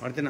ಮಾಡ್ತೀನ?